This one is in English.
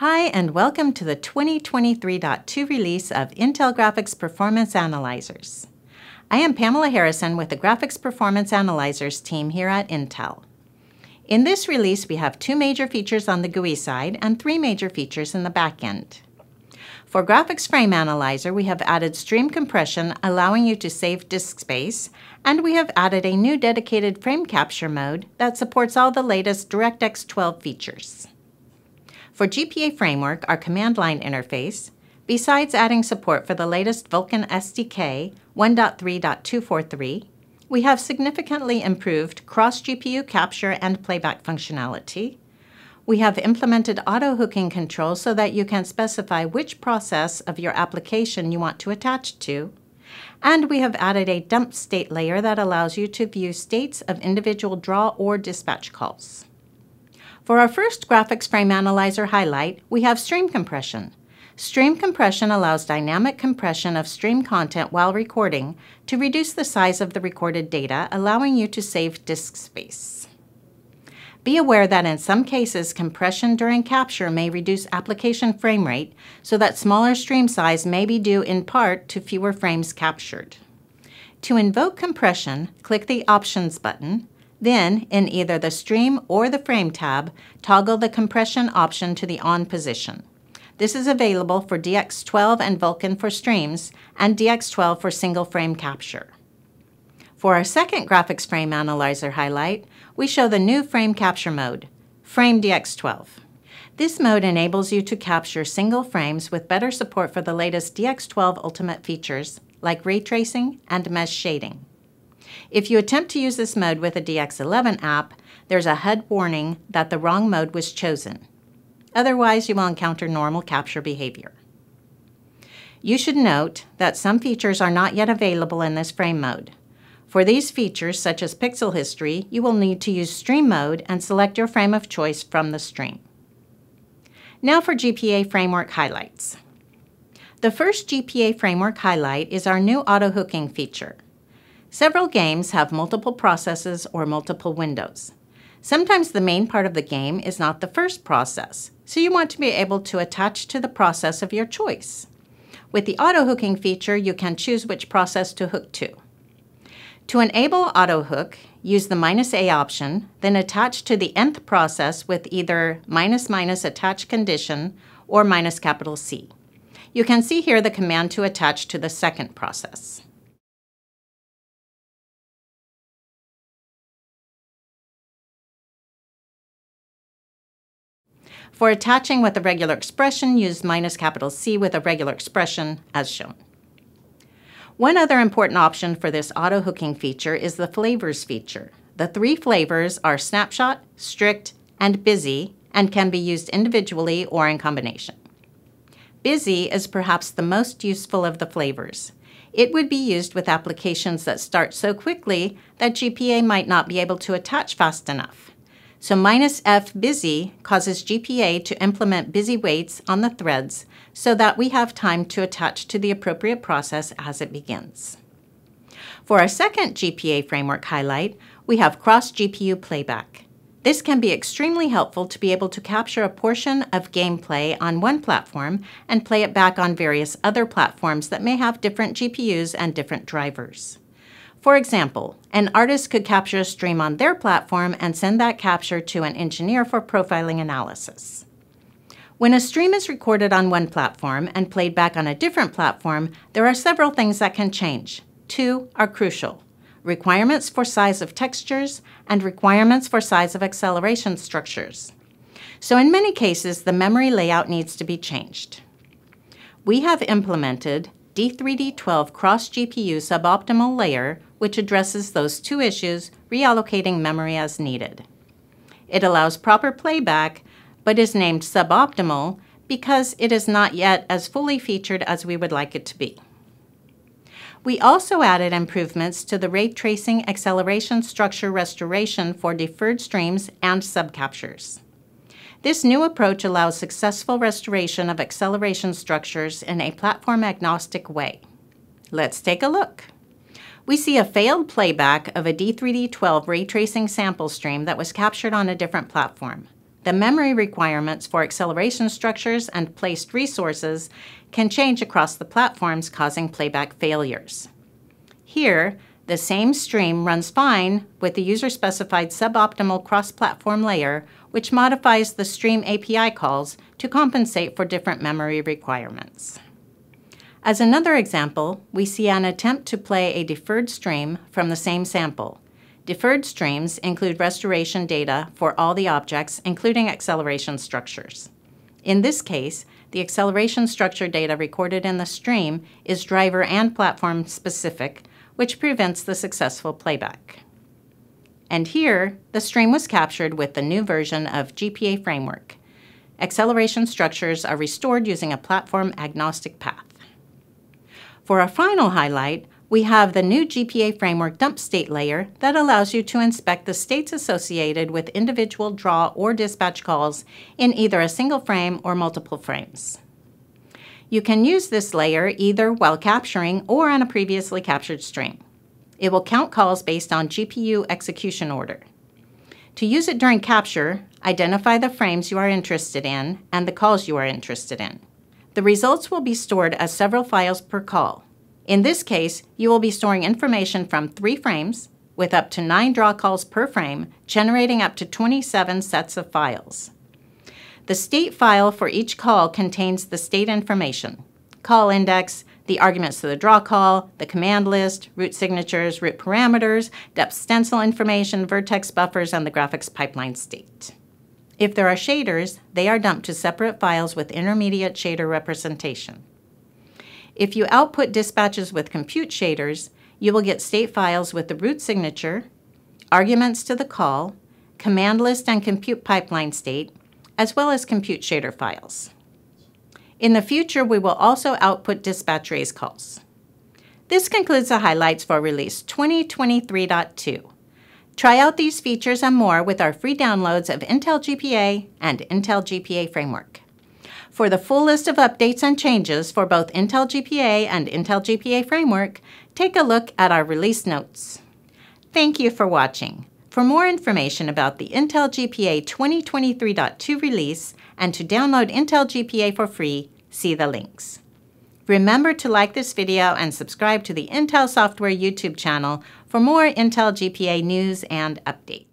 Hi, and welcome to the 2023.2 release of Intel Graphics Performance Analyzers. I am Pamela Harrison with the Graphics Performance Analyzers team here at Intel. In this release, we have two major features on the GUI side and three major features in the backend. For Graphics Frame Analyzer, we have added stream compression, allowing you to save disk space, and we have added a new dedicated frame capture mode that supports all the latest DirectX 12 features. For GPA Framework, our command line interface, besides adding support for the latest Vulkan SDK 1.3.243, we have significantly improved cross-GPU capture and playback functionality. We have implemented auto-hooking control so that you can specify which process of your application you want to attach to. And we have added a dump state layer that allows you to view states of individual draw or dispatch calls. For our first graphics frame analyzer highlight, we have stream compression. Stream compression allows dynamic compression of stream content while recording to reduce the size of the recorded data, allowing you to save disk space. Be aware that in some cases, compression during capture may reduce application frame rate, so that smaller stream size may be due in part to fewer frames captured. To invoke compression, click the Options button, then, in either the Stream or the Frame tab, toggle the compression option to the on position. This is available for DX12 and Vulkan for streams, and DX12 for single frame capture. For our second graphics frame analyzer highlight, we show the new frame capture mode, Frame DX12. This mode enables you to capture single frames with better support for the latest DX12 Ultimate features like ray tracing and mesh shading. If you attempt to use this mode with a DX11 app, there's a HUD warning that the wrong mode was chosen. Otherwise, you will encounter normal capture behavior. You should note that some features are not yet available in this frame mode. For these features, such as pixel history, you will need to use stream mode and select your frame of choice from the stream. Now for GPA Framework highlights. The first GPA Framework highlight is our new auto-hooking feature. Several games have multiple processes or multiple windows. Sometimes the main part of the game is not the first process, so you want to be able to attach to the process of your choice. With the auto-hooking feature, you can choose which process to hook to. To enable auto-hook, use the minus A option, then attach to the nth process with either minus minus attach condition or minus capital C. You can see here the command to attach to the second process. For attaching with a regular expression, use minus capital C with a regular expression as shown. One other important option for this auto-hooking feature is the flavors feature. The three flavors are snapshot, strict, and busy, and can be used individually or in combination. Busy is perhaps the most useful of the flavors. It would be used with applications that start so quickly that GPA might not be able to attach fast enough. So minus F busy causes GPA to implement busy waits on the threads so that we have time to attach to the appropriate process as it begins. For our second GPA framework highlight, we have cross-GPU playback. This can be extremely helpful to be able to capture a portion of gameplay on one platform and play it back on various other platforms that may have different GPUs and different drivers. For example, an artist could capture a stream on their platform and send that capture to an engineer for profiling analysis. When a stream is recorded on one platform and played back on a different platform, there are several things that can change. Two are crucial requirements for size of textures and requirements for size of acceleration structures. So, in many cases, the memory layout needs to be changed. We have implemented D3D12 cross GPU suboptimal layer, which addresses those two issues, reallocating memory as needed. It allows proper playback, but is named suboptimal because it is not yet as fully featured as we would like it to be. We also added improvements to the ray tracing acceleration structure restoration for deferred streams and subcaptures. This new approach allows successful restoration of acceleration structures in a platform-agnostic way. Let's take a look. We see a failed playback of a D3D12 ray tracing sample stream that was captured on a different platform. the memory requirements for acceleration structures and placed resources can change across the platforms, causing playback failures. Here, the same stream runs fine with the user-specified suboptimal cross-platform layer, which modifies the stream API calls to compensate for different memory requirements. As another example, we see an attempt to play a deferred stream from the same sample. Deferred streams include restoration data for all the objects, including acceleration structures. In this case, the acceleration structure data recorded in the stream is driver and platform specific, which prevents the successful playback. And here, the stream was captured with the new version of GPA Framework. Acceleration structures are restored using a platform agnostic path. For our final highlight, we have the new GPA Framework dump state layer that allows you to inspect the states associated with individual draw or dispatch calls in either a single frame or multiple frames. You can use this layer either while capturing or on a previously captured stream. It will count calls based on GPU execution order. To use it during capture, identify the frames you are interested in and the calls you are interested in. The results will be stored as several files per call. In this case, you will be storing information from three frames with up to nine draw calls per frame, generating up to 27 sets of files. The state file for each call contains the state information, call index, the arguments to the draw call, the command list, root signatures, root parameters, depth stencil information, vertex buffers, and the graphics pipeline state. If there are shaders, they are dumped to separate files with intermediate shader representation. If you output dispatches with compute shaders, you will get state files with the root signature, arguments to the call, command list and compute pipeline state, as well as compute shader files. In the future, we will also output dispatch rays calls. This concludes the highlights for Release 2023.2. Try out these features and more with our free downloads of Intel GPA and Intel GPA Framework. For the full list of updates and changes for both Intel GPA and Intel GPA Framework, take a look at our release notes. Thank you for watching. For more information about the Intel GPA 2023.2 release and to download Intel GPA for free, see the links. Remember to like this video and subscribe to the Intel Software YouTube channel for more Intel GPA news and updates.